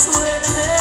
swear